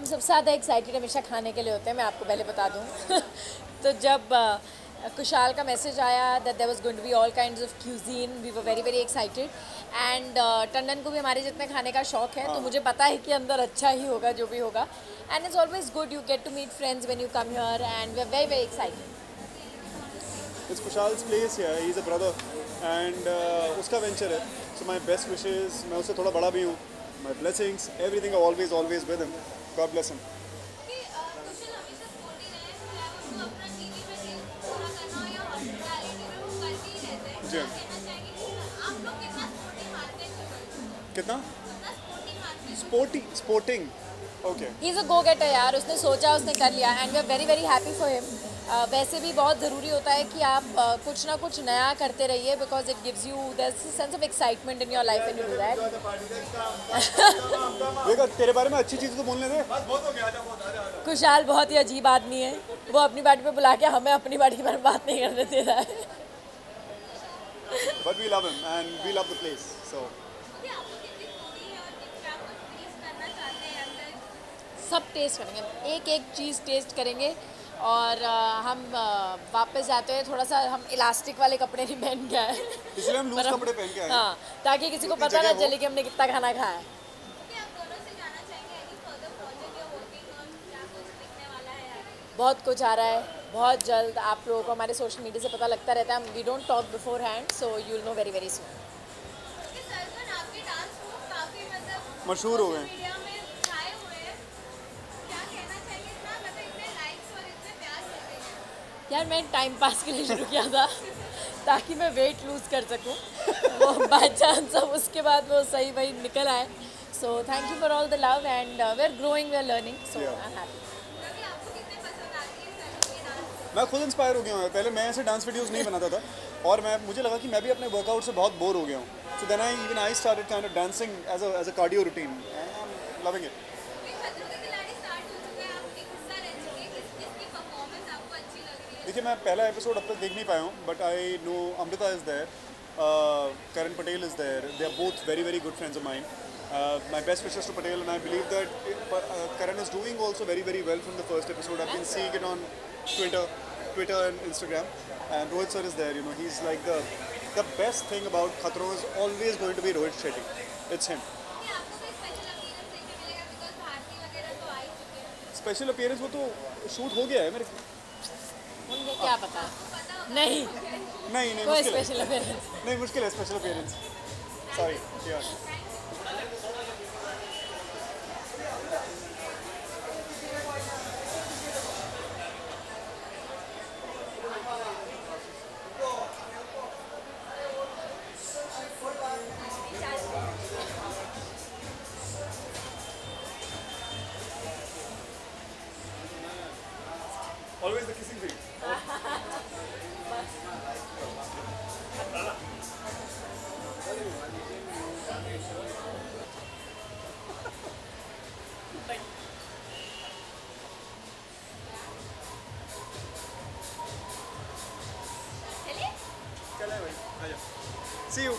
हम सबसे ज़्यादा एक्साइटेड हमेशा खाने के लिए होते हैं मैं आपको पहले बता दूँ तो जब कुशाल का मैसेज आया that there was going to be all kind of cuisine we were very very excited and Tandon को भी हमारे जितने खाने का शौक है तो मुझे पता है कि अंदर अच्छा ही होगा जो भी होगा and it's always good you get to meet friends when you come here and we are very very excited It's Kushal's place here. He's a brother and uh, उसका venture है. So my best wishes. मैं उससे थोड़ा बड़ा भी हूँ. My blessings, everything are always always with him. God bless him. अ, हो ही हैं जी। कितना स्पोर्टी मारते कुशल कितना? कितना स्पोर्टी मारते Sporty, sporting. Okay. He is a go getter यार उसने सोचा उसने कर लिया and we are very very happy for him वैसे भी बहुत ज़रूरी होता है कि आप कुछ ना कुछ नया करते रहिए because it gives you sense of excitement in your life and you do that देखा तेरे बारे में अच्छी चीज़ तो बोलने दे. खुशहाल बहुत ही अजीब आदमी है। वो अपनी पार्टी पे बुला के हमें अपनी पार्टी के बारे में बात नहीं करने दे रहा है। But we love him and we love the place. So सब टेस्ट करेंगे। एक एक चीज़ टेस्ट करेंगे। और uh, हम वापस जाते हुए थोड़ा सा हम इलास्टिक वाले कपड़े नहीं पहन के आए। इसलिए हम लूज कपड़े पहन के आए. हाँ ताकि किसी को पता ना चले कि हमने कितना खाना खाया है। कि आप दोनों से जाना चाहेंगे एनी फर्दर प्रोजेक्ट या वर्किंग ऑन क्या कुछ दिखने वाला है आगे बहुत कुछ आ रहा है। बहुत जल्द आप लोगों को हमारे सोशल मीडिया से पता लगता रहता है। We don't talk beforehand so you will know very very soon कि सरगन आपके डांस मूव काफ़ी मतलब मशहूर हो गए। यार मैं टाइम पास के लिए शुरू किया था ताकि मैं वेट लूज़ कर सकूँ। वो बाय चांस अब उसके बाद वो सही वही निकल आए। So thank you for all the love and we are growing we are learning so I am happy Ravi आपको कितने पसंद आती है सरगन के डांस मैं खुद इंस्पायर हो गया हूँ। पहले मैं ऐसे डांस वीडियोस नहीं बनाता था और मैं मुझे लगा कि मैं भी अपने वर्कआउट से बहुत बोर हो गया हूँ। So then I even I started kind of dancing as a as a cardio routine I am loving it अभी खतरों के खिलाड़ी स्टार्ट हो चुका है आप एक हिस्सा रह चुके हैं किस किसकी परफॉर्मेंस आपको अच्छी लग रही है देखिए मैं पहला एपिसोड अब तक देख नहीं पाया हूँ but I know Amrita is there Karan Patel is there they are both very very good friends of mind my best wishes to Patel and I believe that Karan is doing also very very well from the first episode I can see it on Twitter Twitter and Instagram and Rohit sir is there you know he is like the the best thing about खतरो is always going to be Rohit Shetty it's him special appearance वो तो shoot हो गया है मेरे क्या पता? नहीं। नहीं नहीं कोई मुश्किल है। स्पेशल अपेयरेंस नहीं मुश्किल है स्पेशल अपीयरेंस सॉरी यार Always the kissing thing. चलिए चले भाई आ जाओ सी यू